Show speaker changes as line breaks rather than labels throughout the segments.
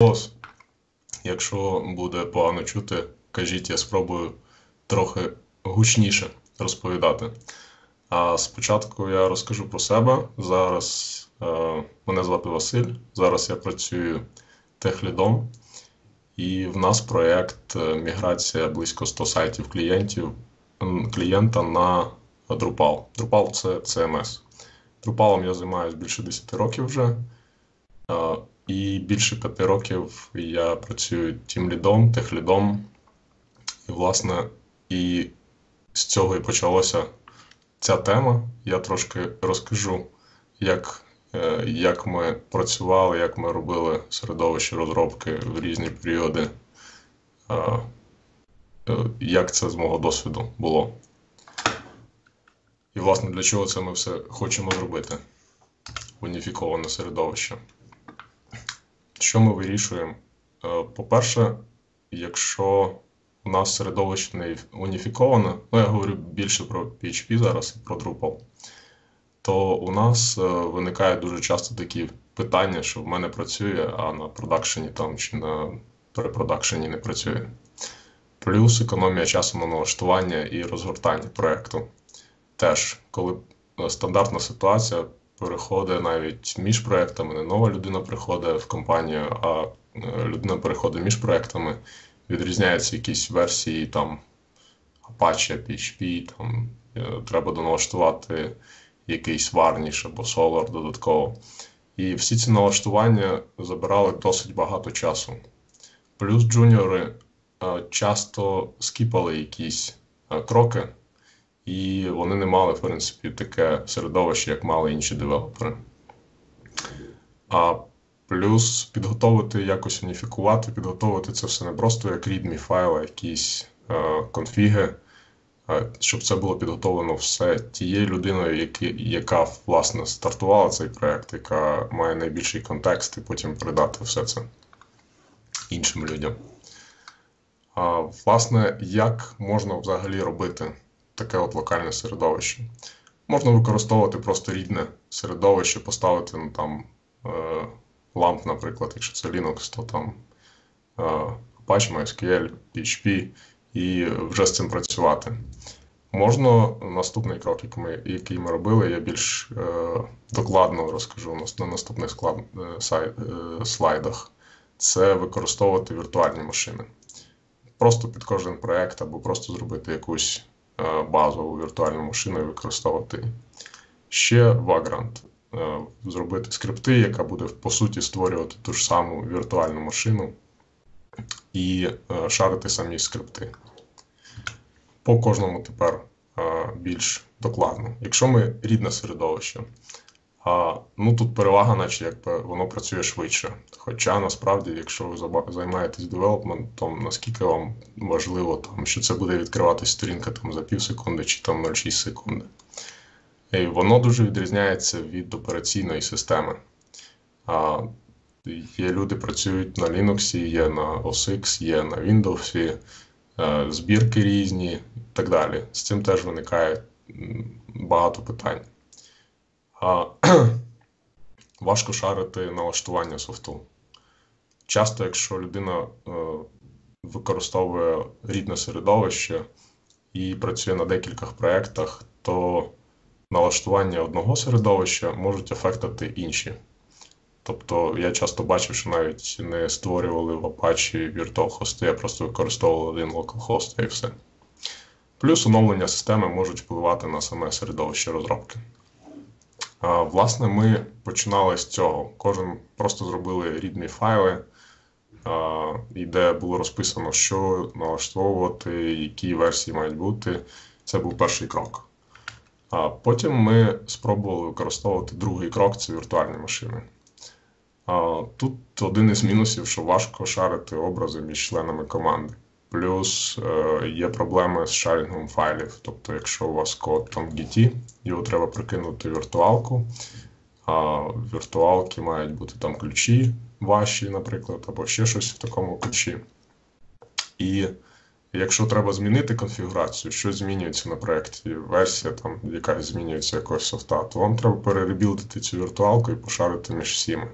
голос. Якщо буде погано чути, кажіть, я спробую трохи гучніше розповідати. А спочатку я розкажу про себе. Зараз е, мене звати Василь. Зараз я працюю техлідом, і в нас проєкт е, міграція близько 100 сайтів клієнтів, клієнта на Drupal. Drupal це CMS. Drupal я займаюся більше 10 років вже. І більше п'яти років я працюю тімлідом, техлідом. І, власне, і з цього і почалося ця тема. Я трошки розкажу, як е, як ми працювали, як ми робили середовище розробки в різні періоди, е, як це з мого досвіду було. І, власне, для чого це ми все хочемо зробити? Уніфіковане середовище. Що ми вирішуємо? Е, по-перше, якщо у нас середовище не уніфіковане, ну я говорю більше про PHP зараз про Drupal, то у нас е, виникає дуже часто такі питання, що в мене працює, а на продакшені там чи на препродакшені не працює. Плюс економія часу на налаштування і розгортання проєкту. Теж, коли е, стандартна ситуація переходить навіть між проектами. Не нова людина приходить в компанію, а е, людина переходить між проектами. Відрізняються якісь версії там Apache, PHP, там е, треба доналаштувати якийсь Varnish або Solar додатково. І всі ці налаштування забирали досить багато часу. Плюс джуніори е, часто скіпали якісь кроки і вони не мали, в принципі, таке середовище, як мали інші девелопери. А плюс підготовити, якось уніфікувати, підготовити це все не просто як readme файли, якісь е, конфіги, щоб це було підготовлено все тією людиною, які, яка власне стартувала цей проект, яка має найбільший контекст, і потім передати все це іншим людям. А, Власне, як можна взагалі робити? Таке от локальне середовище. Можна використовувати просто рідне середовище, поставити ну, там е, ламп, наприклад, якщо це Linux, то там е, Apache, MySQL, PHP, і вже з цим працювати. Можна наступний крок, який ми який ми робили, я більш е, докладно розкажу на наступних склад, е, сай, е, слайдах. Це використовувати віртуальні машини. Просто під кожен проєкт або просто зробити якусь Е, базову віртуальну машину і використовувати. Ще Vagrant. Е, зробити скрипти, яка буде по суті створювати ту ж саму віртуальну машину і е, шарити самі скрипти. По кожному тепер більш докладно. Якщо ми рідне середовище, а, ну тут перевага, наче якби воно працює швидше. Хоча насправді, якщо ви займаєтесь девелопментом, наскільки вам важливо, там, що це буде відкриватись сторінка там, за пів секунди чи там 0,6 секунди. І воно дуже відрізняється від операційної системи. А, Є люди працюють на Linux, є на OS є на Windows, е, збірки різні і так далі. З цим теж виникає багато питань. Важко шарити налаштування софту. Часто, якщо людина е, використовує рідне середовище і працює на декількох проєктах, то налаштування одного середовища можуть ефектити інші. Тобто я часто бачив, що навіть не створювали в Apache Virtual хости, а просто використовували один localhost і все. Плюс оновлення системи можуть впливати на саме середовище розробки. Власне, ми починали з цього. Кожен просто зробили рідні файли, і де було розписано, що налаштовувати, які версії мають бути. Це був перший крок. А Потім ми спробували використовувати другий крок це віртуальні машини. Тут один із мінусів, що важко шарити образи між членами команди. Плюс е, є проблеми з шарінгом файлів. Тобто, якщо у вас код там в Git, його треба прикинути в віртуалку, а віртуалки мають бути там ключі ваші, наприклад, або ще щось в такому ключі. І якщо треба змінити конфігурацію, що змінюється на проєкті, версія, там, яка змінюється якогось софта, то вам треба переребілдити цю віртуалку і пошарити між всіми.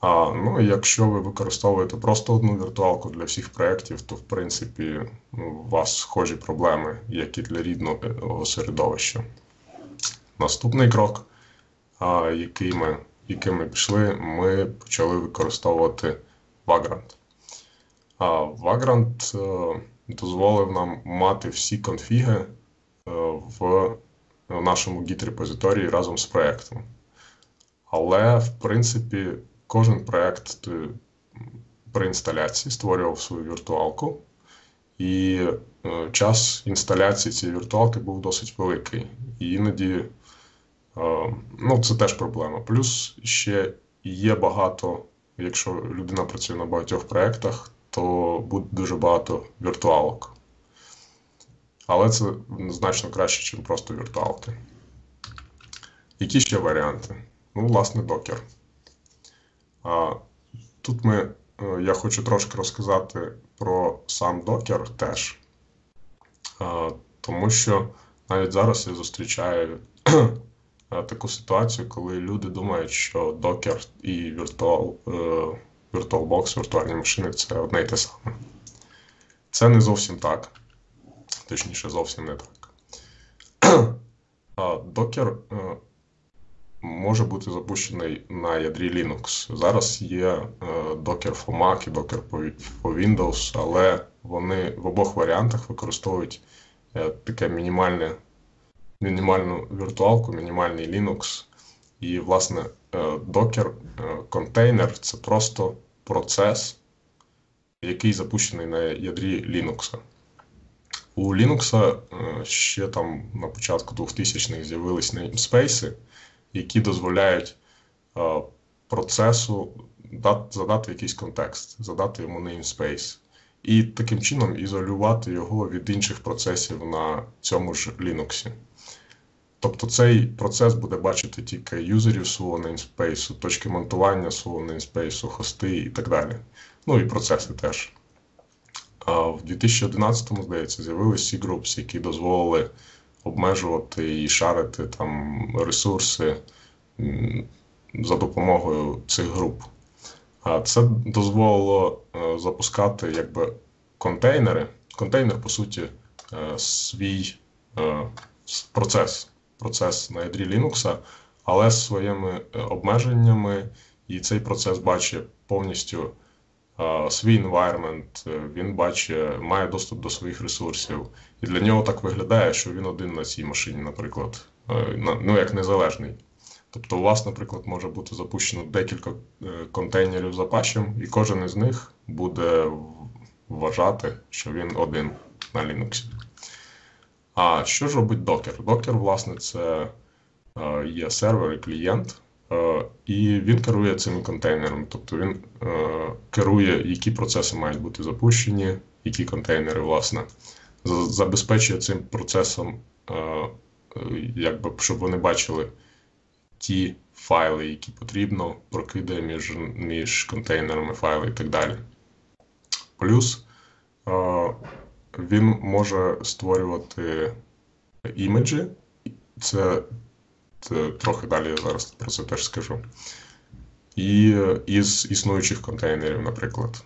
А, ну, якщо ви використовуєте просто одну віртуалку для всіх проєктів, то в принципі ну, у вас схожі проблеми, як і для рідного середовища. Наступний крок, а, який ми, який ми пішли, ми почали використовувати Vagrant. А Vagrant е, дозволив нам мати всі конфіги е, в нашому Git репозиторії разом з проєктом. Але, в принципі, кожен проєкт е, при інсталяції створював свою віртуалку, і е, час інсталяції цієї віртуалки був досить великий. І іноді е, ну, це теж проблема. Плюс ще є багато, якщо людина працює на багатьох проєктах, то буде дуже багато віртуалок. Але це значно краще, ніж просто віртуалки. Які ще варіанти? Ну, власне, докер. Тут ми, е, я хочу трошки розказати про сам докер теж. Тому що навіть зараз я зустрічаю е, таку ситуацію, коли люди думають, що докер і Virtual, е, VirtualBox, віртуальні машини це одне й те саме. Це не зовсім так. Точніше, зовсім не так. Докер може бути запущений на ядрі Linux. Зараз є е, Docker for Mac і Docker for Windows, але вони в обох варіантах використовують е, таке мінімальне, мінімальну віртуалку, мінімальний Linux. І, власне, е, Docker контейнер це просто процес, який запущений на ядрі Linux. У Linux ще там на початку 2000-х з'явились namespace, які дозволяють е, процесу задати якийсь контекст, задати йому namespace. І таким чином ізолювати його від інших процесів на цьому ж Linux. Тобто цей процес буде бачити тільки юзерів свого namespace, точки монтування свого namespace, хости і так далі. Ну і процеси теж. А В 2011-му, здається, з'явилися C-Groups, які дозволили обмежувати і шарити там ресурси за допомогою цих груп. А це дозволило е, запускати якби контейнери. Контейнер, по суті, е, свій е, процес, процес на ядрі Linux, але з своїми обмеженнями, і цей процес бачить повністю свій environment, він бачить, має доступ до своїх ресурсів. І для нього так виглядає, що він один на цій машині, наприклад, ну як незалежний. Тобто, у вас, наприклад, може бути запущено декілька е, контейнерів з Apache, і кожен із них буде вважати, що він один на Linux. А що ж робить Docker? Docker, власне, це е, є сервер і клієнт, е, і він керує цими контейнерами. Тобто він керує, які процеси мають бути запущені, які контейнери, власне, забезпечує цим процесом, якби, щоб вони бачили ті файли, які потрібно, прокидає між між контейнерами файли і так далі. Плюс він може створювати імеджі, це трохи далі я зараз про це теж скажу. І із існуючих контейнерів, наприклад.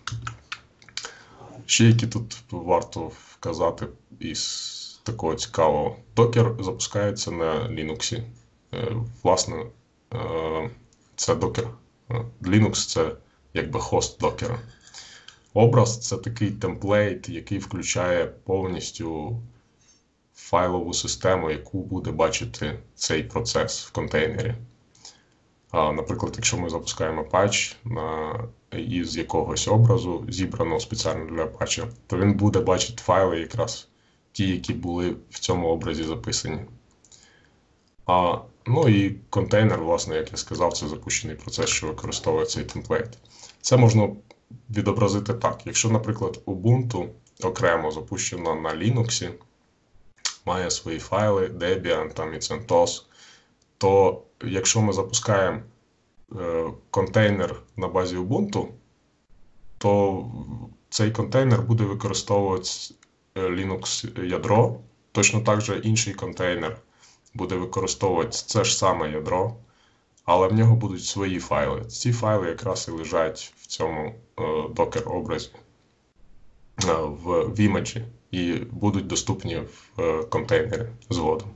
Ще які тут варто вказати із такого цікавого. Docker запускається на Linux. Е, власне, е, це Docker. Е, Linux це якби хост докера. Образ це такий темплейт, який включає повністю файлову систему, яку буде бачити цей процес в контейнері. Наприклад, якщо ми запускаємо патч із якогось образу, зібраного спеціально для Apache, то він буде бачити файли якраз ті, які були в цьому образі записані. А, Ну і контейнер, власне, як я сказав, це запущений процес, що використовує цей темплейт. Це можна відобразити так. Якщо, наприклад, Ubuntu окремо запущено на Linux, має свої файли, Debian там і CentOS, то якщо ми запускаємо е, контейнер на базі Ubuntu, то цей контейнер буде використовувати е, Linux ядро, точно так же інший контейнер буде використовувати це ж саме ядро, але в нього будуть свої файли. Ці файли якраз і лежать в цьому докер образі в, в імеджі і будуть доступні в контейнері згодом.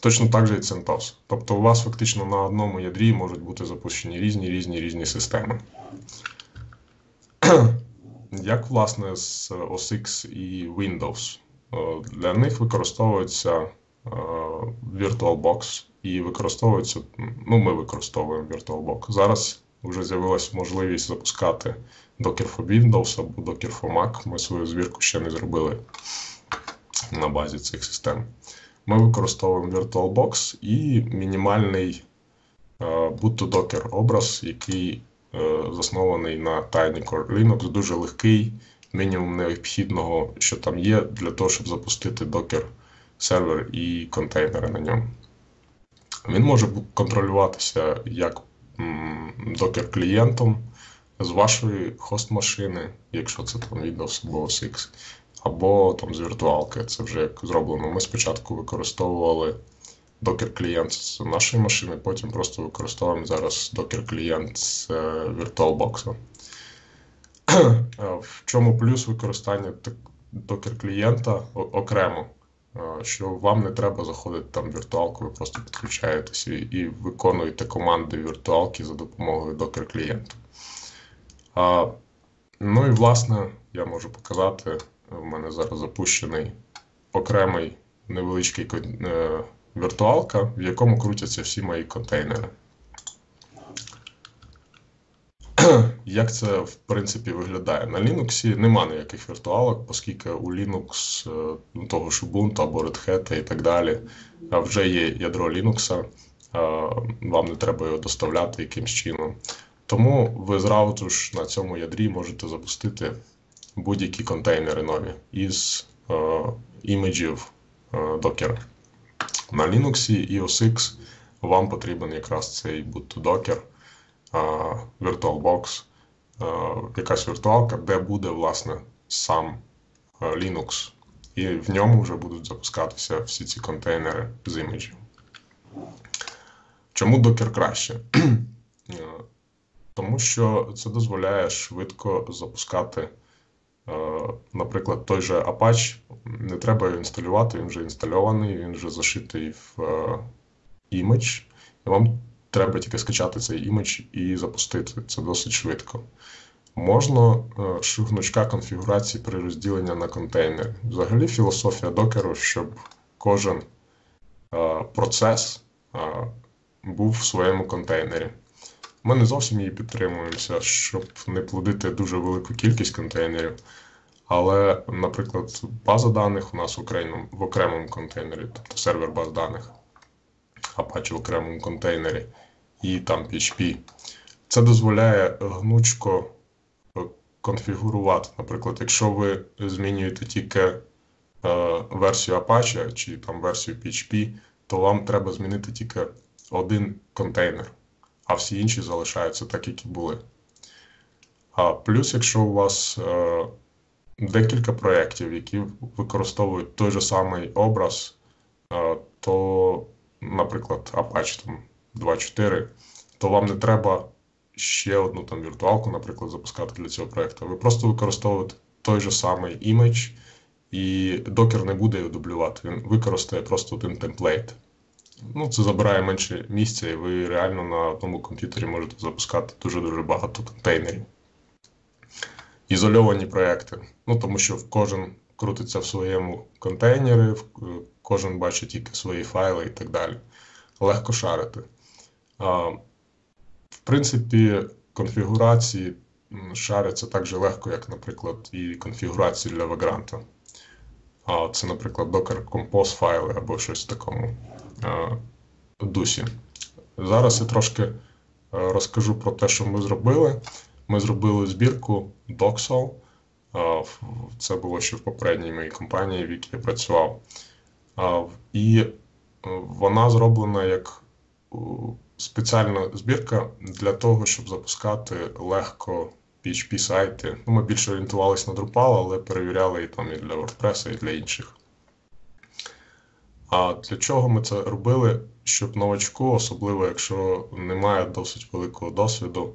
Точно так же і CentOS. Тобто у вас фактично на одному ядрі можуть бути запущені різні різні різні системи. Як, власне, з OS X і Windows? Для них використовується VirtualBox і використовується, ну, ми використовуємо VirtualBox. Зараз вже з'явилася можливість запускати Docker for Windows або Docker for Mac. Ми свою звірку ще не зробили на базі цих систем. Ми використовуємо VirtualBox і мінімальний будто Docker образ, який е, заснований на Tiny Linux, дуже легкий, мінімум необхідного, що там є, для того, щоб запустити Docker сервер і контейнери на ньому. Він може контролюватися як Docker клієнтом з вашої хост-машини, якщо це там Windows або X, або там з віртуалки. Це вже як зроблено. Ми спочатку використовували Docker клієнт з нашої машини, потім просто використовуємо зараз Docker клієнт з е, VirtualBox. В чому плюс використання Docker клієнта окремо? Що вам не треба заходити там в віртуалку, ви просто підключаєтеся і, виконуєте команди віртуалки за допомогою Docker клієнту. Ну і власне я можу показати у мене зараз запущений окремий невеличкий е, віртуалка, в якому крутяться всі мої контейнери. Як це в принципі виглядає? На Linux нема ніяких віртуалок, оскільки у Linux е, ну, того ж Ubuntu або Red Hat і так далі вже є ядро Linux, вам не треба його доставляти якимсь чином. Тому ви зразу ж на цьому ядрі можете запустити будь-які контейнери нові із е, іміджів е, Docker. На Linux і OS вам потрібен якраз цей boot Docker, е, VirtualBox, е, якась віртуалка, де буде власне сам е, Linux. І в ньому вже будуть запускатися всі ці контейнери з іміджів. Чому Docker краще? Тому що це дозволяє швидко запускати Е, наприклад, той же Apache, не треба його інсталювати, він вже інстальований, він вже зашитий в е, імідж. І вам треба тільки скачати цей імідж і запустити. Це досить швидко. Можна е, гнучка конфігурації при розділенні на контейнери. Взагалі, філософія докеру, щоб кожен процес був в своєму контейнері. Ми не зовсім її підтримуємося, щоб не плодити дуже велику кількість контейнерів. Але, наприклад, база даних у нас в окремому, в окремому контейнері, тобто сервер баз даних, Apache в окремому контейнері і там PHP. Це дозволяє гнучко е, конфігурувати. Наприклад, якщо ви змінюєте тільки е, версію Apache чи там версію PHP, то вам треба змінити тільки один контейнер а всі інші залишаються так, як і були. А плюс, якщо у вас е, декілька проєктів, які використовують той же самий образ, е, то, наприклад, Apache там 2.4, то вам не треба ще одну там віртуалку, наприклад, запускати для цього проєкту. Ви просто використовуєте той же самий імідж, і докер не буде його дублювати. Він використає просто один темплейт. Ну, Це забирає менше місця, і ви реально на одному комп'ютері можете запускати дуже-дуже багато контейнерів. Ізольовані проекти. Ну, Тому що кожен крутиться в своєму контейнері, кожен бачить тільки свої файли і так далі. Легко шарити. В принципі, конфігурації шаряться так же легко, як, наприклад, і конфігурації для Vagrant. А Це, наприклад, Docker Compose файли або щось такому дусі. Зараз я трошки е, розкажу про те, що ми зробили. Ми зробили збірку Doxel. Це було ще в попередній моїй компанії, в якій я працював. І е, вона зроблена як спеціальна збірка для того, щоб запускати легко PHP-сайти. Ну, Ми більше орієнтувалися на Drupal, але перевіряли і там і для WordPress, і для інших. А для чого ми це робили? Щоб новачку, особливо якщо немає досить великого досвіду,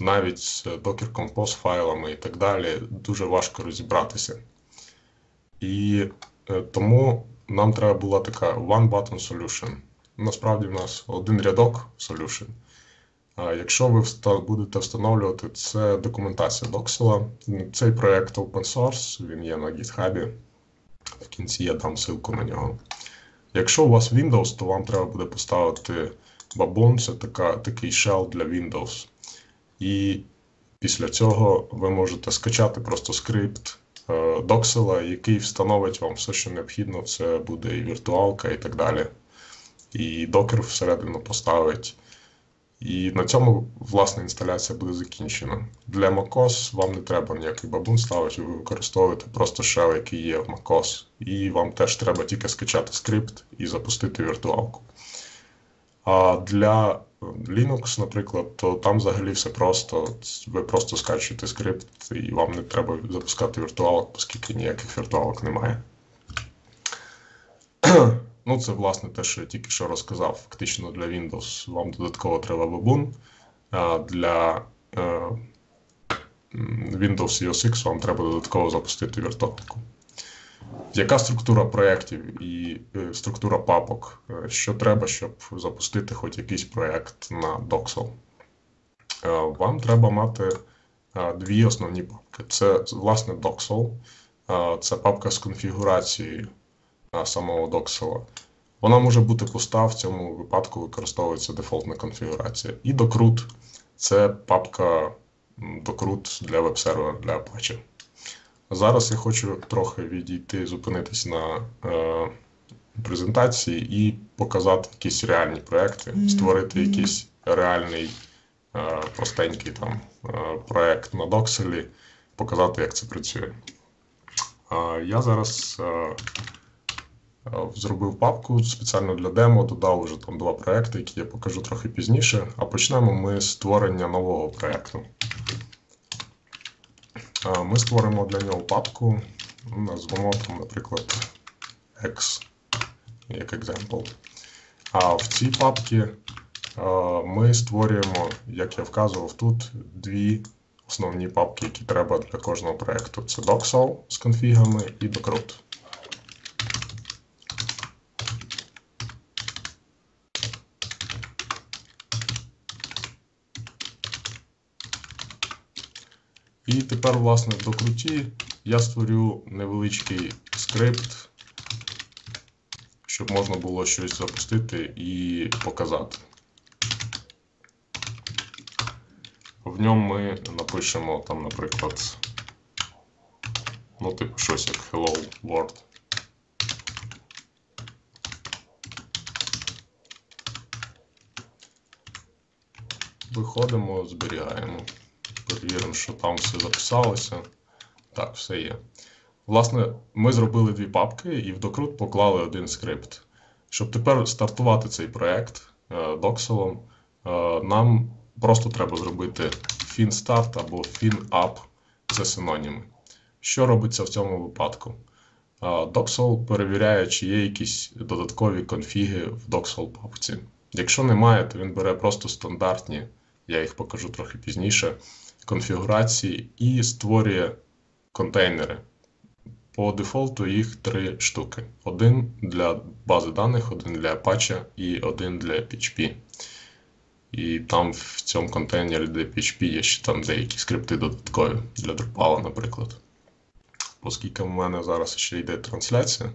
навіть з Docker Compose файлами і так далі, дуже важко розібратися. І е, тому нам треба була така One Button Solution. Насправді в нас один рядок solution. А якщо ви будете встановлювати, це документація Doxel. Цей проєкт open source, він є на GitHub. В кінці я дам ссылку на нього. Якщо у вас Windows, то вам треба буде поставити Babon, це така, такий shell для Windows. І після цього ви можете скачати просто скрипт е, Doxel, який встановить вам все, що необхідно. Це буде і віртуалка, і так далі. І докер всередину поставить. І на цьому власне інсталяція буде закінчена. Для MacOS вам не треба ніякий бабун ставити, ви використовуєте просто shell, який є в MacOS. І вам теж треба тільки скачати скрипт і запустити віртуалку. А для Linux, наприклад, то там взагалі все просто. Ви просто скачуєте скрипт, і вам не треба запускати віртуалок, оскільки ніяких віртуалок немає. Ну, це, власне, те, що я тільки що розказав. Фактично для Windows вам додатково треба Webun, а для е, Windows EOS X вам треба додатково запустити віртуалку. Яка структура проєктів і е, структура папок? Е, що треба, щоб запустити хоч якийсь проєкт на Doxel? Вам треба мати дві основні папки. Це, власне, Doxel. Це папка з конфігурацією самого Doxel. Вона може бути пуста, в цьому випадку використовується дефолтна конфігурація. І докрут це папка докрут для веб-сервера для Apache. Зараз я хочу трохи відійти, зупинитись на е, презентації і показати якісь реальні проекти, створити якийсь реальний е, простенький там е, проект на докселі, показати, як це працює. Е, я зараз е, зробив папку спеціально для демо, додав вже там два проекти, які я покажу трохи пізніше. А почнемо ми з створення нового проєкту. Ми створимо для нього папку, назвемо там, наприклад, X, як example. А в цій папці ми створюємо, як я вказував тут, дві основні папки, які треба для кожного проєкту. Це docsol з конфігами і docroot. І тепер, власне, в докруті я створю невеличкий скрипт, щоб можна було щось запустити і показати. В ньому ми напишемо там, наприклад, ну, типу, щось як Hello World. Виходимо, зберігаємо. Перевіримо, що там все записалося. Так, все є. Власне, ми зробили дві папки і в докрут поклали один скрипт. Щоб тепер стартувати цей проект Doxel, е, нам просто треба зробити FinStart або FinUp це синоніми. Що робиться в цьому випадку? Doxel перевіряє, чи є якісь додаткові конфіги в Doxel папці. Якщо немає, то він бере просто стандартні, я їх покажу трохи пізніше конфігурації і створює контейнери. По дефолту їх три штуки: один для бази даних, один для Apache і один для PHP. І там в цьому контейнері для PHP є ще там деякі скрипти додаткові для Drupal, наприклад. Оскільки в мене зараз ще йде трансляція,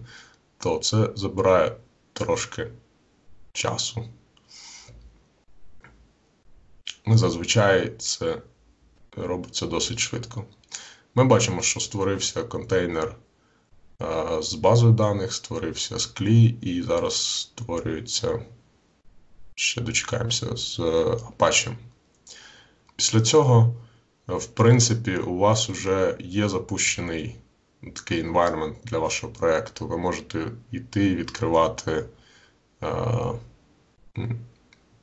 то це забирає трошки часу. Зазвичай це робиться досить швидко. Ми бачимо, що створився контейнер з базою даних, створився з клі, і зараз створюється, ще дочекаємося з Apache. Після цього, в принципі, у вас вже є запущений такий environment для вашого проєкту. Ви можете йти і відкривати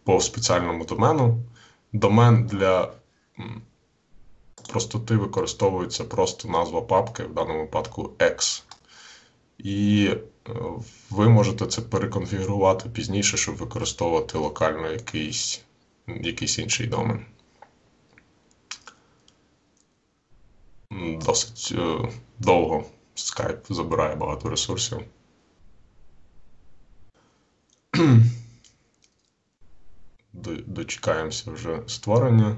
по спеціальному домену. Домен для простоти використовується просто назва папки, в даному випадку X. І ви можете це переконфігурувати пізніше, щоб використовувати локально якийсь, якийсь інший домен. Досить е, довго Skype забирає багато ресурсів. Дочекаємося вже створення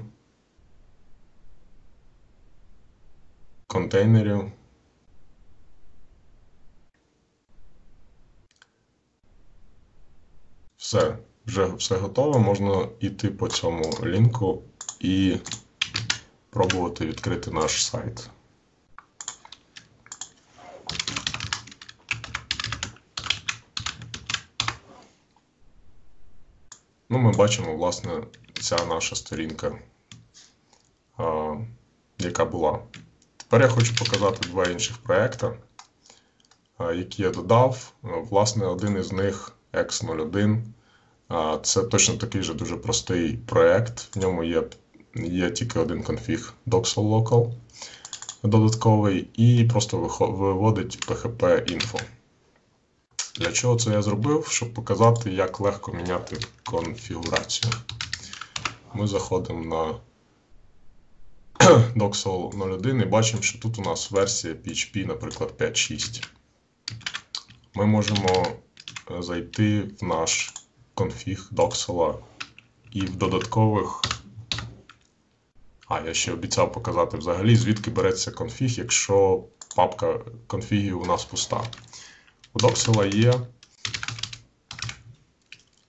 контейнерів. Все, вже все готове. Можна йти по цьому лінку і пробувати відкрити наш сайт. Ну, Ми бачимо, власне, ця наша сторінка, яка була. Тепер я хочу показати два інших проекти, які я додав. Власне, один із них X01. Це точно такий же дуже простий проект. В ньому є є тільки один конфіг Doxel Local додатковий, і просто виводить PHP інфо. Для чого це я зробив? Щоб показати, як легко міняти конфігурацію. Ми заходимо на Doxel 01 і бачимо, що тут у нас версія PHP, наприклад, 5.6. Ми можемо е, зайти в наш конфіг Doxel і в додаткових. А, я ще обіцяв показати взагалі, звідки береться конфіг, якщо папка конфігів у нас пуста. У Doxel є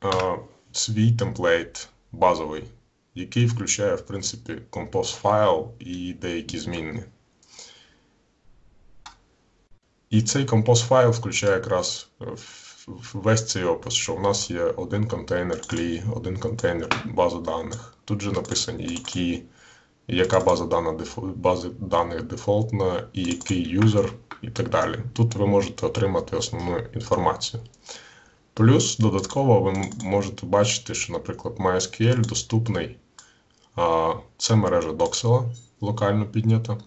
а, свій темплейт базовий, який включає, в принципі, композ файл і деякі зміни. І цей композ файл включає якраз весь цей опис, що в нас є один контейнер клій, один контейнер бази даних. Тут же написані, які, яка база даних, бази даних дефолтна і який юзер і так далі. Тут ви можете отримати основну інформацію. Плюс додатково ви можете бачити, що, наприклад, MySQL доступний. Це мережа Doxel локально піднята.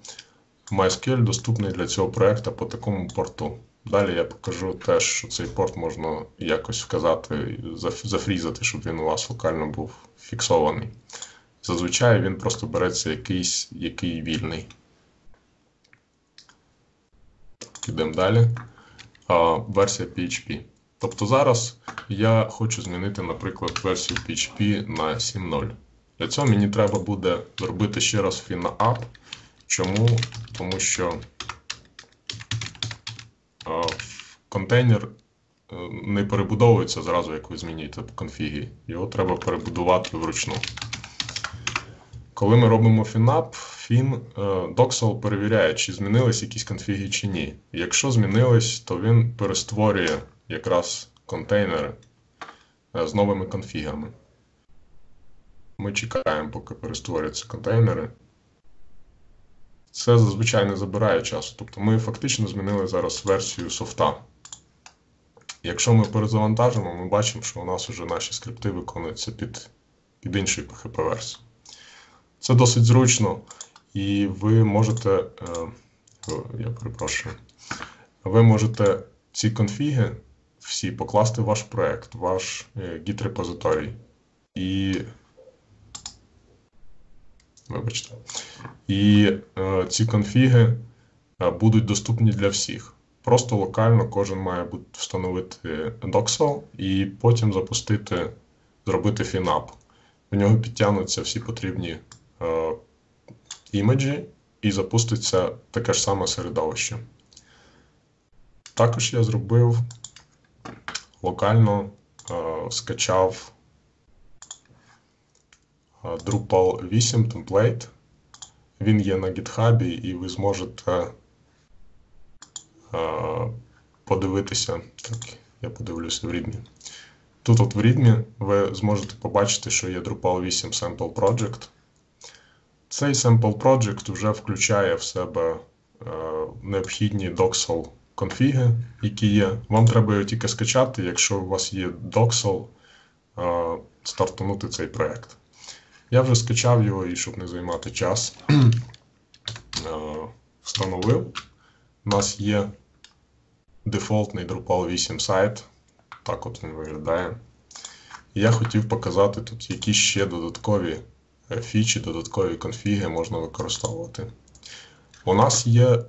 MySQL доступний для цього проєкту по такому порту. Далі я покажу теж, що цей порт можна якось вказати, зафрізати, щоб він у вас локально був фіксований. Зазвичай він просто береться якийсь, який вільний. Ідемо далі. А, Версія PHP. Тобто зараз я хочу змінити, наприклад, версію PHP на 7.0. Для цього мені треба буде зробити ще раз FinaApp. Чому? Тому що а, контейнер е, не перебудовується зразу, як ви змінюєте конфіги. Його треба перебудувати вручну. Коли ми робимо FinUp, Fin Doxel перевіряє, чи змінились якісь конфіги чи ні. Якщо змінились, то він перестворює якраз контейнери е, з новими конфігами. Ми чекаємо, поки перестворюються контейнери. Це зазвичай не забирає часу. Тобто ми фактично змінили зараз версію софта. Якщо ми перезавантажимо, ми бачимо, що у нас вже наші скрипти виконуються під, під іншою PHP-версією. Це досить зручно, і ви можете, е, я перепрошую, ви можете ці конфіги всі покласти в ваш проект, ваш е, Git-репозиторій. І. Вибачте. І е, ці конфіги е, будуть доступні для всіх. Просто локально кожен має встановити Doxel і потім запустити, зробити FinUp. В нього підтягнуться всі потрібні е, імеджі і запуститься таке ж саме середовище. Також я зробив локально е, скачав Drupal 8 темплейт. Він є на GitHub, і ви зможете подивитися. Так, я подивлюся в рідмі. Тут от в рідмі ви зможете побачити, що є Drupal 8 Sample Project. Цей Sample Project вже включає в себе необхідні Doxel конфіги, які є. Вам треба його тільки скачати, якщо у вас є Doxel, стартанути цей проєкт. Я вже скачав його і щоб не займати час, е, встановив. У нас є дефолтний Drupal 8 сайт. Так от він виглядає. Я хотів показати тут, які ще додаткові е, фічі, додаткові конфіги можна використовувати. У нас є е,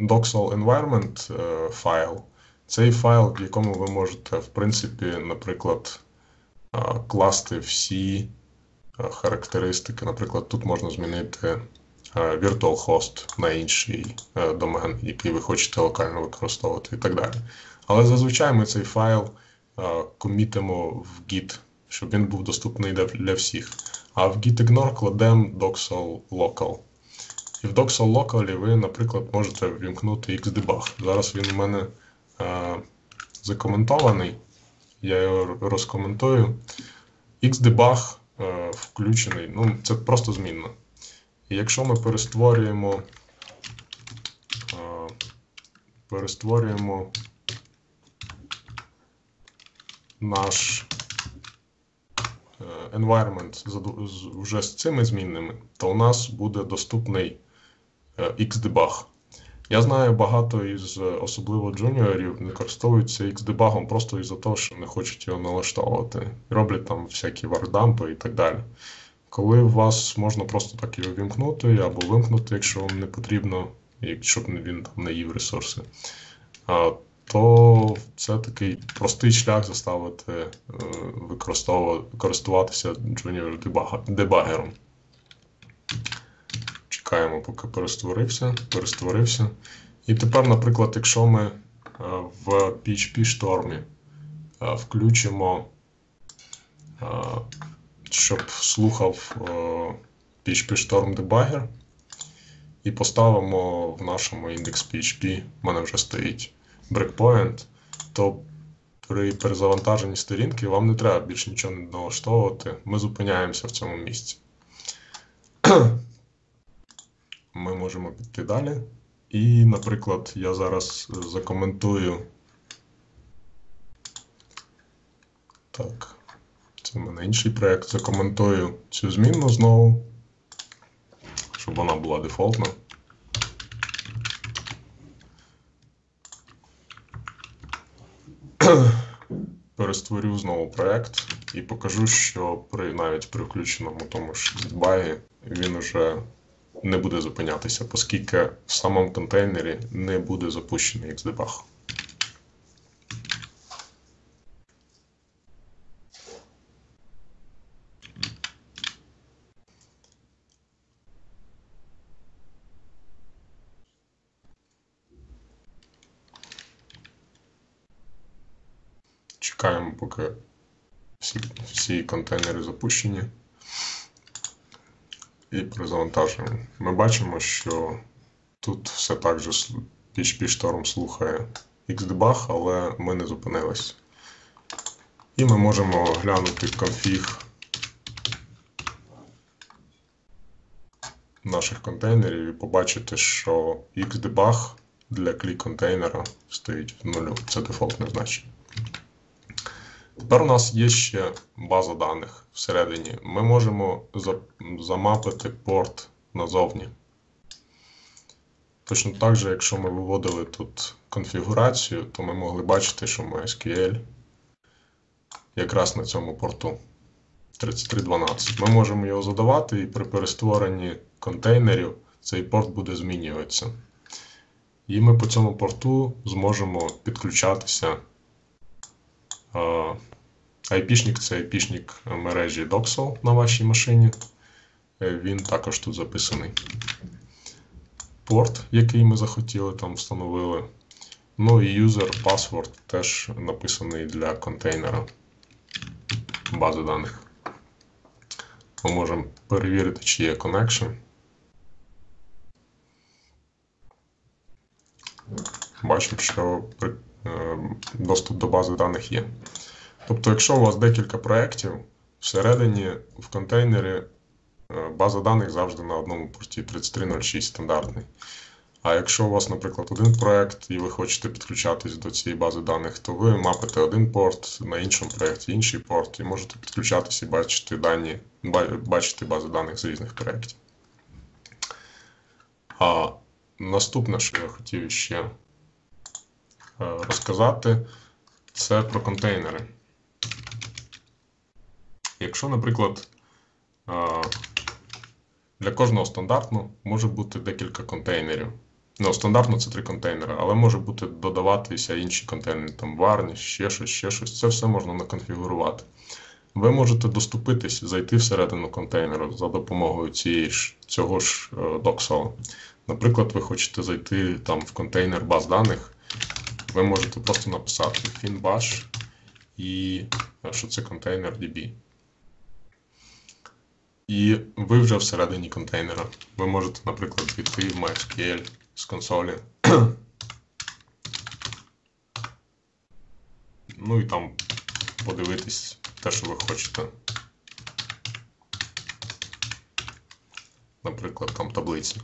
Doxel Environment файл. Цей файл, в якому ви можете, в принципі, наприклад, класти всі характеристики. Наприклад, тут можна змінити virtual host на інший домен, який ви хочете локально використовувати і так далі. Але зазвичай ми цей файл комітимо в Git, щоб він був доступний для всіх. А в gitignore кладемо doxel local. І в doxel local ви, наприклад, можете ввімкнути xdebug. Зараз він у мене е, закоментований. Я його розкоментую. Xdebug е, включений. Ну, Це просто змінно. І якщо ми перестворюємо, е, перестворюємо наш е, environment вже з цими змінними, то у нас буде доступний е, Xdebug. Я знаю, багато із особливо джуніорів не користуються Xdebug просто із-за того, що не хочуть його налаштовувати. Роблять там всякі вардампи і так далі. Коли вас можна просто так його вімкнути або вимкнути, якщо вам не потрібно, якщо він там не їв ресурси, то це такий простий шлях заставити е, користуватися Junior дебагером. Чекаємо, поки перестворився, перестворився. І тепер, наприклад, якщо ми е, в PHP Storm е, включимо, щоб слухав PHP Storm Debugger, і поставимо в нашому індекс PHP, в мене вже стоїть брекпоінт, то при перезавантаженні сторінки вам не треба більше нічого не налаштовувати. Ми зупиняємося в цьому місці. Ми можемо піти далі. І, наприклад, я зараз закоментую. Так, це в мене інший проєкт. Закоментую цю змінну знову, щоб вона була дефолтна. перестворю знову проект і покажу, що при навіть при включеному тому ж багі він вже не буде зупинятися, оскільки в самому контейнері не буде запущений Xdebug. Чекаємо, поки всі всі контейнери запущені. І перезавантажуємо. Ми бачимо, що тут все так же PHP Storm слухає Xdebug, але ми не зупинились. І ми можемо глянути конфіг наших контейнерів і побачити, що Xdebug для клік контейнера стоїть в нулю. Це дефолтне значення. Тепер у нас є ще база даних всередині. Ми можемо замапити порт назовні. Точно так же, якщо ми виводили тут конфігурацію, то ми могли бачити, що MySQL якраз на цьому порту 3312. Ми можемо його задавати, і при перестворенні контейнерів цей порт буде змінюватися. І ми по цьому порту зможемо підключатися. IP-шник це IP-шник мережі Doxel на вашій машині. Е, він також тут записаний. Порт, який ми захотіли, там встановили. Ну і user password теж написаний для контейнера бази даних. Ми можемо перевірити, чи є connection. Бачимо, що е, доступ до бази даних є. Тобто, якщо у вас декілька проєктів, всередині в контейнері е, база даних завжди на одному порті 3306 стандартний. А якщо у вас, наприклад, один проєкт і ви хочете підключатись до цієї бази даних, то ви мапите один порт, на іншому проєкті інший порт, і можете підключатися і бачити дані, бачити бази даних з різних проєктів. А наступне, що я хотів ще розказати, це про контейнери. Якщо, наприклад, е, для кожного стандартно може бути декілька контейнерів. Ну, стандартно це три контейнери, але може бути додаватися інші контейнери, там варні, ще щось, ще щось. Це все можна наконфігурувати. Ви можете доступитись, зайти всередину контейнеру за допомогою цієї ж, цього ж доксала. Наприклад, ви хочете зайти там в контейнер баз даних, ви можете просто написати finbash і що це контейнер DB. І ви вже всередині контейнера. Ви можете, наприклад, піти в MySQL з консолі. ну і там подивитись те, що ви хочете. Наприклад, там таблиці.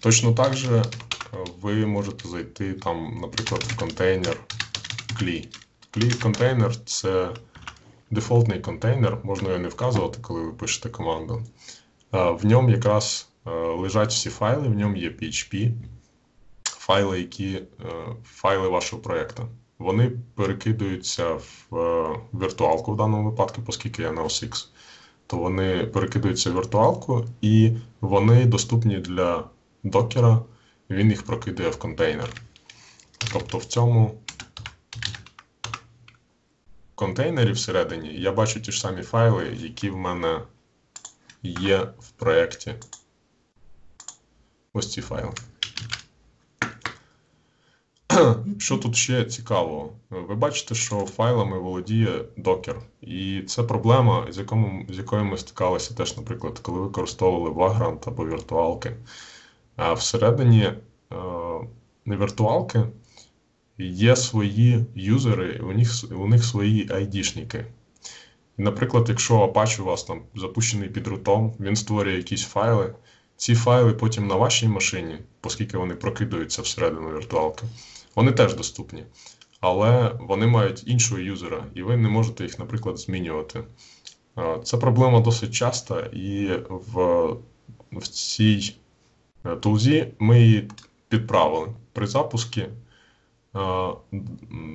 Точно так же ви можете зайти там, наприклад, в контейнер CLI. CLI контейнер це дефолтний контейнер, можна його не вказувати, коли ви пишете команду. В ньому якраз лежать всі файли, в ньому є PHP, файли, які файли вашого проєкту. Вони перекидаються в віртуалку в даному випадку, оскільки я на OS то вони перекидаються в віртуалку і вони доступні для докера, він їх прокидає в контейнер. Тобто в цьому контейнері всередині я бачу ті ж самі файли, які в мене є в проєкті. Ось ці файли. Що тут ще цікавого? Ви бачите, що файлами володіє докер. І це проблема, з, якою ми стикалися теж, наприклад, коли використовували Vagrant або віртуалки. А всередині е, віртуалки є свої юзери, у них у них свої айдішники. Наприклад, якщо Apache у вас там запущений під рутом, він створює якісь файли. Ці файли потім на вашій машині, оскільки вони прокидаються всередину віртуалки, вони теж доступні. Але вони мають іншого юзера, і ви не можете їх, наприклад, змінювати. Це проблема досить часта, і в в цій е, тулзі ми її підправили. При запуску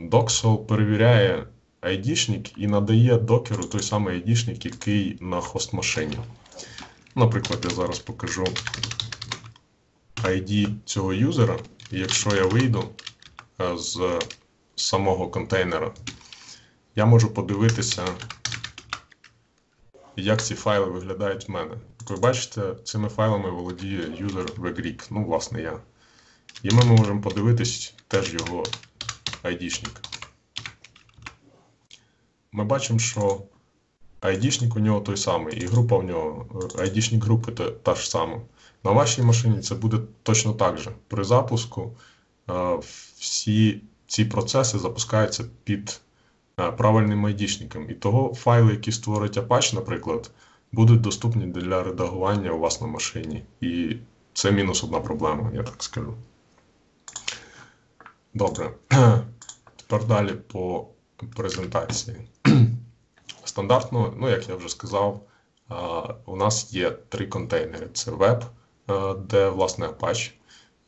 Doxel перевіряє айдішник і надає докеру той самий айдішник, який на хост-машині. Наприклад, я зараз покажу ID цього юзера, і якщо я вийду з самого контейнера, я можу подивитися, як ці файли виглядають в мене. Як ви бачите, цими файлами володіє юзер VGRIG, ну, власне, я. І ми можемо подивитись теж його айдішник. Ми бачимо, що айдішник у нього той самий, і група в нього, айдішник групи та ж сама. На вашій машині це буде точно так же. При запуску всі ці процеси запускаються під правильним айдішником. І того файли, які створить Apache, наприклад, будуть доступні для редагування у вас на машині. І це мінус одна проблема, я так скажу. Добре. Тепер далі по презентації. Стандартно, ну, як я вже сказав, у нас є три контейнери: це веб, де власне Apache,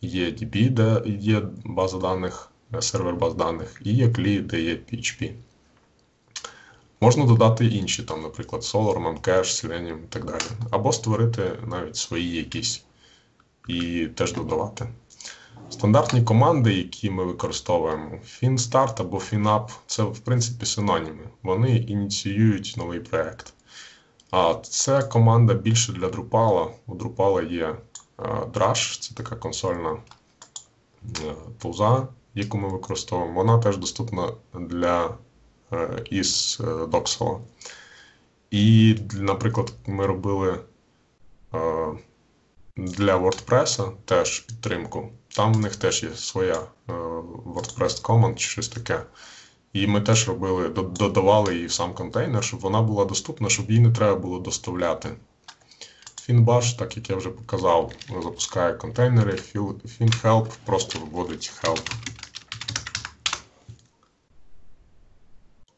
є DB, де є база даних, сервер баз даних, і є CLI, де є PHP. Можна додати інші, там, наприклад, Solar, Memcache, Selenium і так далі. Або створити навіть свої якісь і теж додавати. Стандартні команди, які ми використовуємо, FinStart або FinUp, це в принципі синоніми. Вони ініціюють новий проєкт. А це команда більше для Drupal. У Drupal є Drush, це така консольна е, тулза, яку ми використовуємо. Вона теж доступна для е, із е, І, наприклад, ми робили для WordPress теж підтримку. Там в них теж є своя е, WordPress Command чи щось таке. І ми теж робили, додавали її в сам контейнер, щоб вона була доступна, щоб її не треба було доставляти. FinBash, так як я вже показав, запускає контейнери, FinHelp просто вводить help.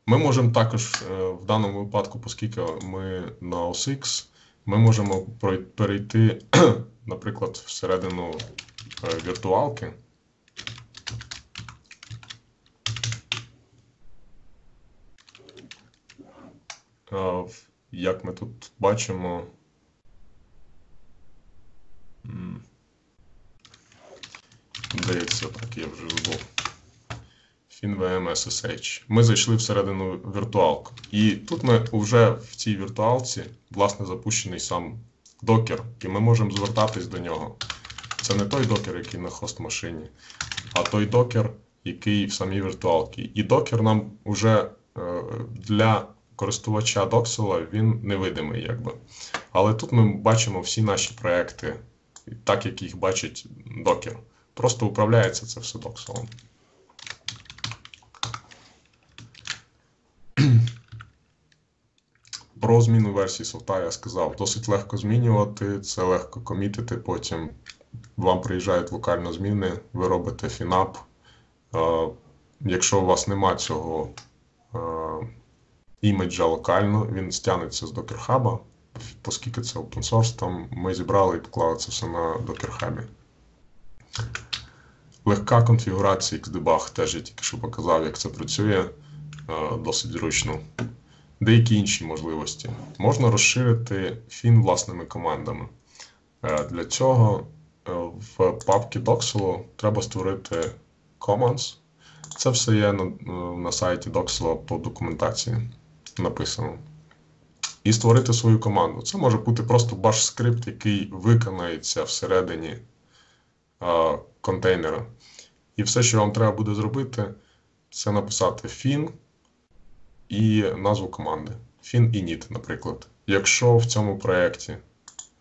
Ми можемо також е, в даному випадку, оскільки ми на OSX, ми можемо перейти, наприклад, всередину е, віртуалки. Е, як ми тут бачимо, здається, так я вже збув. FinVM SSH. Ми зайшли всередину віртуалку. І тут ми вже в цій віртуалці, власне, запущений сам докер, і ми можемо звертатись до нього. Це не той докер, який на хост машині, а той докер, який в самій віртуалці. І докер нам вже е, для користувача Doxel він невидимий, якби. Але тут ми бачимо всі наші проекти, так як їх бачить докер. Просто управляється це все Doxel. Про зміну версії софта я сказав. Досить легко змінювати, це легко комітити. Потім вам приїжджають локально зміни, ви робите фінап. Е, Якщо у вас нема цього е, іміджа локально, він стягнеться з Docker Hub, оскільки це open source, там ми зібрали і поклали це все на Docker Hub. Легка конфігурація Xdebug, теж я тільки що показав, як це працює е, досить зручно. Деякі інші можливості. Можна розширити фін власними командами. Е, Для цього е, в папці Doxel треба створити commands. Це все є на, е, на сайті Doxel по документації написано. І створити свою команду. Це може бути просто баш скрипт, який виконається всередині а, контейнера. І все, що вам треба буде зробити, це написати fin і назву команди. Fin init, наприклад. Якщо в цьому проєкті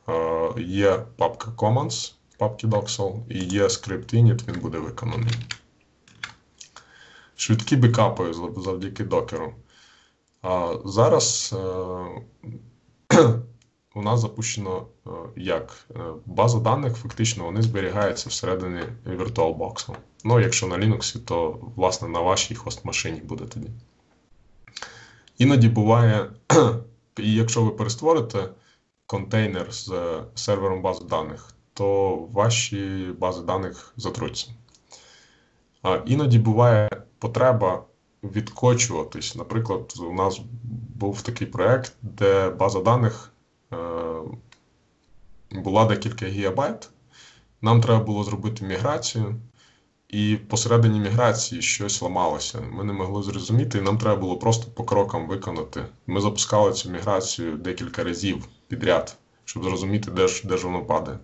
е, є папка commands, папки Doxel, і є скрипт init, він буде виконаний. Швидкі бекапи завдяки докеру. А зараз е, у нас запущено е, як база даних, фактично вони зберігаються всередині VirtualBox. Ну, якщо на Linux, то власне на вашій хост-машині буде тоді. Іноді буває, і якщо ви перестворите контейнер з сервером бази даних, то ваші бази даних затруться. А іноді буває потреба відкочуватись. Наприклад, у нас був такий проєкт, де база даних е, була декілька гігабайт. Нам треба було зробити міграцію, і посередині міграції щось ламалося. Ми не могли зрозуміти, і нам треба було просто по крокам виконати. Ми запускали цю міграцію декілька разів підряд, щоб зрозуміти, де ж, де ж воно падає.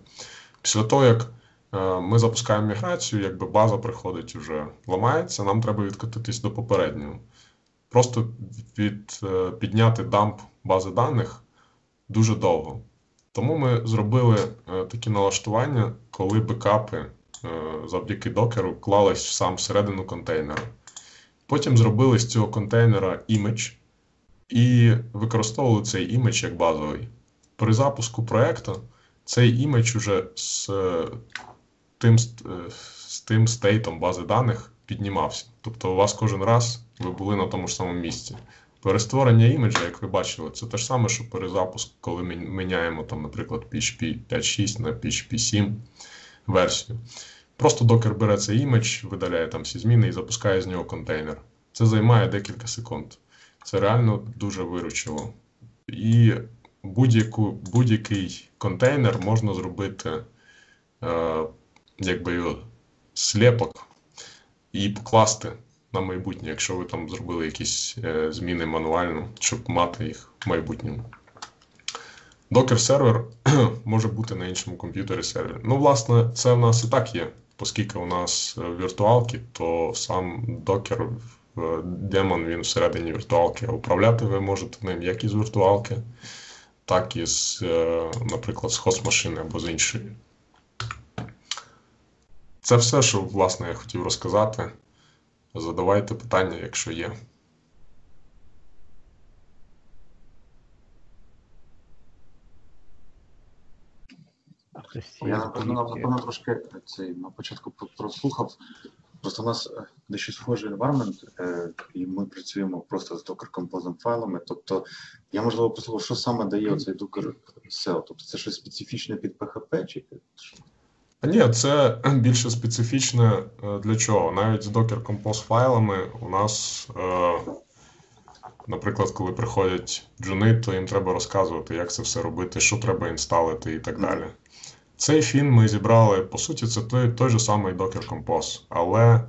Після того, як е, ми запускаємо міграцію, якби база приходить вже ламається, нам треба відкотитись до попереднього. Просто від, е, підняти дамп бази даних дуже довго. Тому ми зробили е, такі налаштування, коли бекапи завдяки докеру клались сам всередину контейнера. Потім зробили з цього контейнера імідж і використовували цей імідж як базовий. При запуску проєкту цей імідж уже з е, тим, е, з тим стейтом бази даних піднімався. Тобто у вас кожен раз ви були на тому ж самому місці. Перестворення іміджа, як ви бачили, це те ж саме, що перезапуск, коли ми міняємо, там, наприклад, PHP 5.6 на PHP 7 версію. Просто докер бере цей імідж, видаляє там всі зміни і запускає з нього контейнер. Це займає декілька секунд. Це реально дуже виручило. І будь-який контейнер можна зробити е, якби сліпок і покласти на майбутнє, якщо ви там зробили якісь е, зміни мануально, щоб мати їх в майбутньому. Docker сервер може бути на іншому комп'ютері сервер. Ну, власне, це в нас і так є, оскільки у нас віртуалки, то сам Docker демон він всередині віртуалки. Управляти ви можете ним як із віртуалки, так і з, е, наприклад, з хост-машини або з іншої. Це все, що власне я хотів розказати. Задавайте питання, якщо є.
Я напевно, напевно трошки цей на початку прослухав. Просто у нас е, дещо схожий environment, е, і ми працюємо просто з Docker Compose файлами. Тобто, я можливо послухав, що саме дає оцей Docker Cell? Тобто це щось специфічне під PHP чи під?
Ні, це більше специфічне е, для чого? Навіть з Docker Compose файлами у нас е, наприклад, коли приходять джуни, то їм треба розказувати, як це все робити, що треба інсталити і так далі. Цей фін ми зібрали, по суті, це той, той же самий Docker Compose, але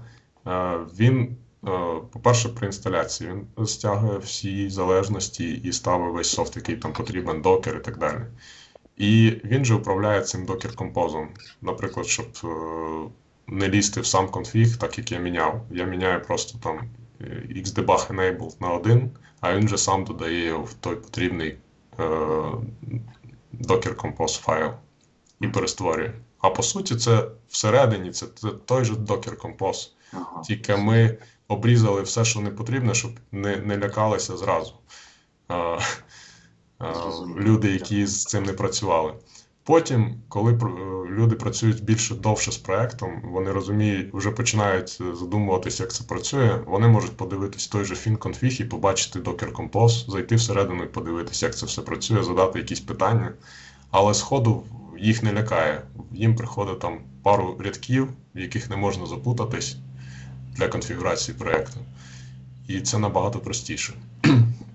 е, він, е, по-перше, при інсталяції він стягує всі залежності і ставить весь софт, який там потрібен, Docker і так далі. І він же управляє цим Docker Compose. Наприклад, щоб е, не лізти в сам конфіг, так як я міняв. Я міняю просто там е, xdebug enabled на один, а він же сам додає в той потрібний е, Docker Compose файл і перестворює. А по суті, це всередині це, той же Docker Compose.
Ага.
Тільки ми обрізали все, що не потрібно, щоб не, не лякалися зразу. А, а, люди, які з цим не працювали. Потім, коли е, люди працюють більше довше з проектом, вони розуміють, вже починають задумуватися, як це працює. Вони можуть подивитись той же FinConfig і побачити Docker Compose, зайти всередину і подивитися, як це все працює, задати якісь питання. Але сходу їх не лякає. Їм приходить там пару рядків, в яких не можна запутатись для конфігурації проекту. І це набагато простіше.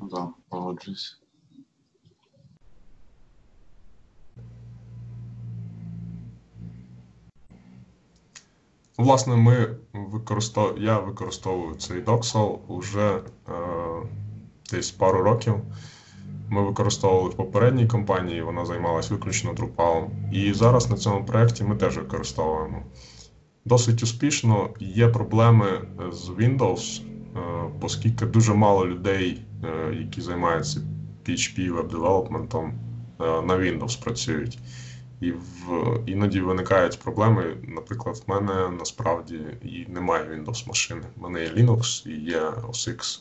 Ну да, погоджуюсь.
Власне, ми використов... я використовую цей Doxel уже е, десь пару років. Ми використовували в попередній компанії, вона займалась виключно Drupal. І зараз на цьому проєкті ми теж використовуємо. Досить успішно є проблеми з Windows, е, оскільки дуже мало людей, е, які займаються PHP веб-девелопментом, е, на Windows працюють. І в, іноді виникають проблеми. Наприклад, в мене насправді і немає Windows машини. У мене є Linux і є OS X.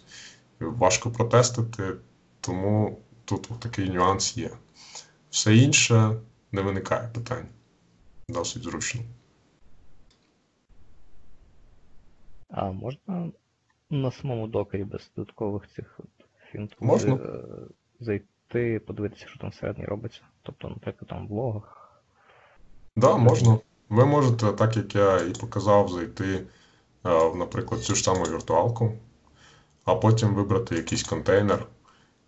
Важко протестити, тому тут такий нюанс є. Все інше не виникає питань. Досить зручно.
А можна на самому докері без додаткових цих
Можна.
е, зайти, подивитися, що там всередині робиться? Тобто, наприклад, там в логах.
Да, можна. Ви можете, так як я і показав, зайти, е, в, наприклад, цю ж саму віртуалку, а потім вибрати якийсь контейнер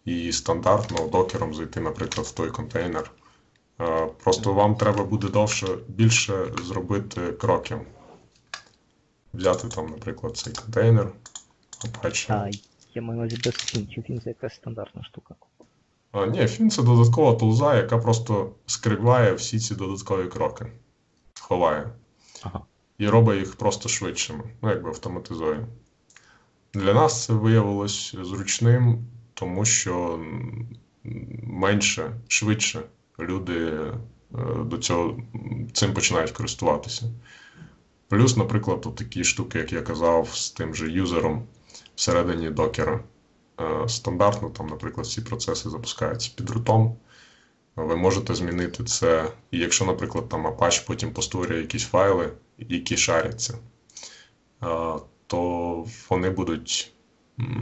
і стандартно докером зайти, наприклад, в той контейнер. Е, Просто вам треба буде довше, більше зробити кроків. Взяти там, наприклад, цей контейнер.
А, я маю на увазі без фінтів, він це якась стандартна штука.
А, ні, Фін це додаткова тулза, яка просто скриває всі ці додаткові кроки. Ховає.
Ага.
і робить їх просто швидшими, ну якби автоматизує. Для нас це виявилось зручним, тому що менше, швидше люди е, до цього цим починають користуватися. Плюс, наприклад, от такі штуки, як я казав, з тим же юзером всередині докера. Е, Стандартно, там, наприклад, ці процеси запускаються під рутом. Ви можете змінити це, і якщо, наприклад, там Apache потім постворює якісь файли, які шаряться, то вони будуть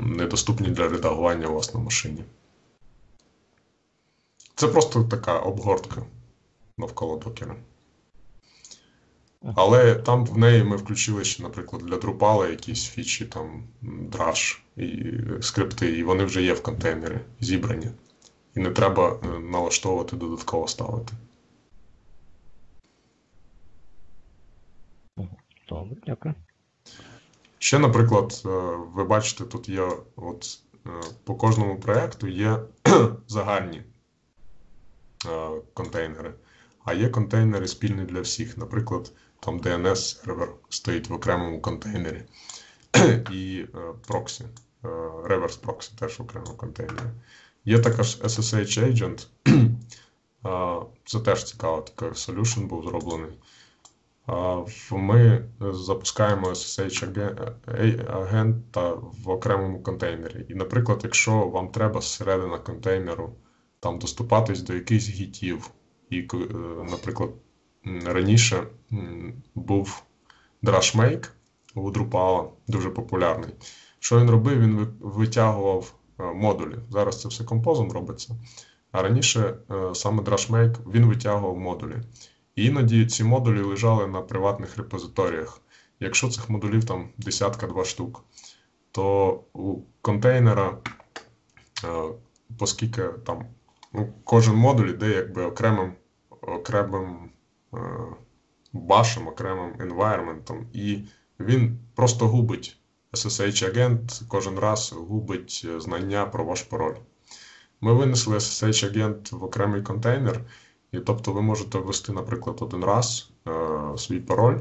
недоступні для редагування у вас на машині. Це просто така обгортка навколо докера. Але там в неї ми включили ще, наприклад, для Drupal якісь фічі, там Drush і скрипти, і вони вже є в контейнері зібрані. І не треба е, налаштовувати додатково ставити.
Добре, дякую.
Ще, наприклад, е, ви бачите, тут є от е, по кожному проєкту є загальні е, контейнери, а є контейнери спільні для всіх. Наприклад, там DNS-сервер стоїть в окремому контейнері, і проксі, реверс проксі теж в окремому контейнері. Є також SSH Agent. Це теж цікаво, такий solution був зроблений. Ми запускаємо SSH аге- е, в окремому контейнері. І, наприклад, якщо вам треба зсередина контейнеру там доступатись до якихось гітів, і, е, наприклад, раніше був DrushMake у Drupal, дуже популярний. Що він робив? Він витягував е, модулі. Зараз це все композом робиться. А раніше е, саме DrushMake він витягував модулі. Іноді ці модулі лежали на приватних репозиторіях. Якщо цих модулів там десятка-два штук, то у контейнера е, оскільки там ну, кожен модуль йде якби окремим, окремим е, башем, окремим environment, і він просто губить SSH-агент кожен раз губить знання про ваш пароль. Ми винесли SSH-агент в окремий контейнер, і тобто ви можете ввести, наприклад, один раз е, свій пароль,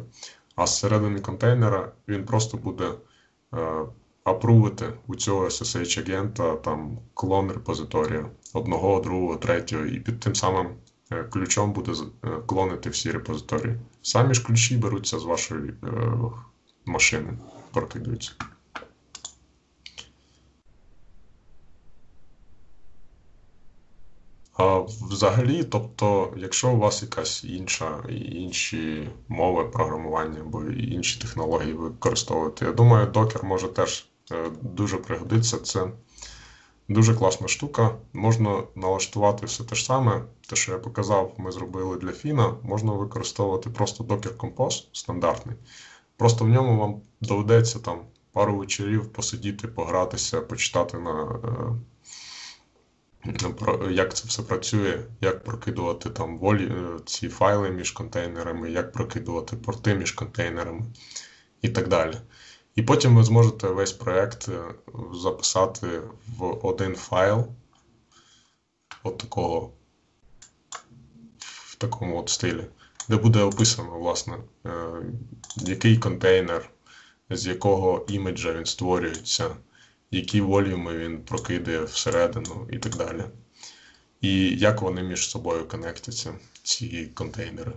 а зсередини контейнера він просто буде е, апрувити у цього SSH-агента там клон репозиторію одного, другого, третього, і під тим самим е, ключом буде е, клонити всі репозиторії. Самі ж ключі беруться з вашої е, машини, прокидаються. Взагалі, тобто, якщо у вас якась інша, інші мови програмування або інші технології ви використовуєте, я думаю, Docker може теж е, дуже пригодиться. Це дуже класна штука. Можна налаштувати все те ж саме. Те, що я показав, ми зробили для Фіна. Можна використовувати просто Docker Compose стандартний. Просто в ньому вам доведеться там пару вечорів посидіти, погратися, почитати на. Як це все працює, як прокидувати там волі, е, ці файли між контейнерами, як прокидувати порти між контейнерами і так далі. І потім ви зможете весь проект е, записати в один файл, от такого, в такому от стилі, де буде описано, власне, е, який контейнер, з якого іміджа він створюється які волюми він прокидає всередину і так далі. І як вони між собою конектяться, ці контейнери.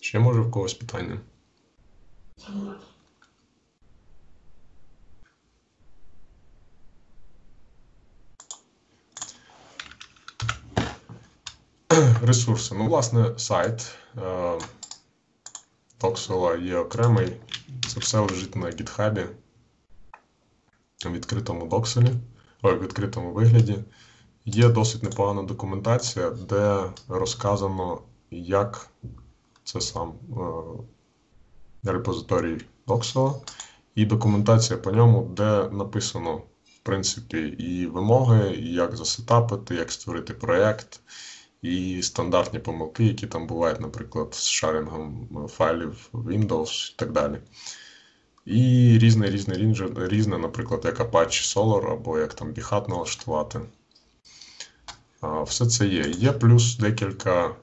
Ще може в когось питання? Ресурси. Ну, власне, сайт. Токсела є окремий. Це все лежить на гітхабі в відкритому докселі, ой, в відкритому вигляді. Є досить непогана документація, де розказано, як це сам е, репозиторій Doxela, і документація по ньому, де написано, в принципі, і вимоги, і як засетапити, як створити проєкт, і стандартні помилки, які там бувають, наприклад, з шарингом файлів Windows і так далі. І різне, різне, різне, різне, наприклад, як Apache Solar або як там Behat налаштувати. Все це є. Є плюс декілька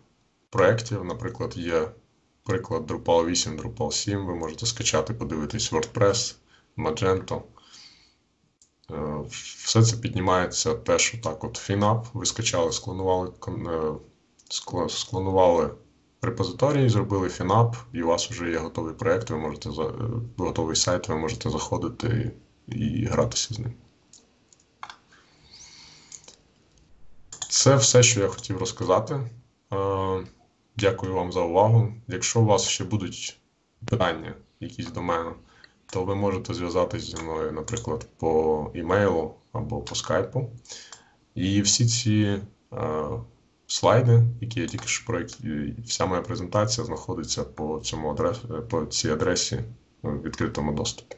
проєктів, наприклад, є приклад Drupal 8, Drupal 7. Ви можете скачати, подивитись WordPress, Magento. Е, Все це піднімається теж отак от FinUp. Ви скачали, склонували, е, склонували репозиторій, зробили FinUp, і у вас вже є готовий проєкт, ви можете е, готовий сайт, ви можете заходити і, і гратися з ним. Це все, що я хотів розказати. Дякую вам за увагу. Якщо у вас ще будуть питання якісь до мене, то ви можете зв'язатись зі мною, наприклад, по імейлу або по скайпу. І всі ці е, слайди, які я тільки що про які- вся моя презентація знаходиться по цьому адрес, по цій адресі в відкритому доступі.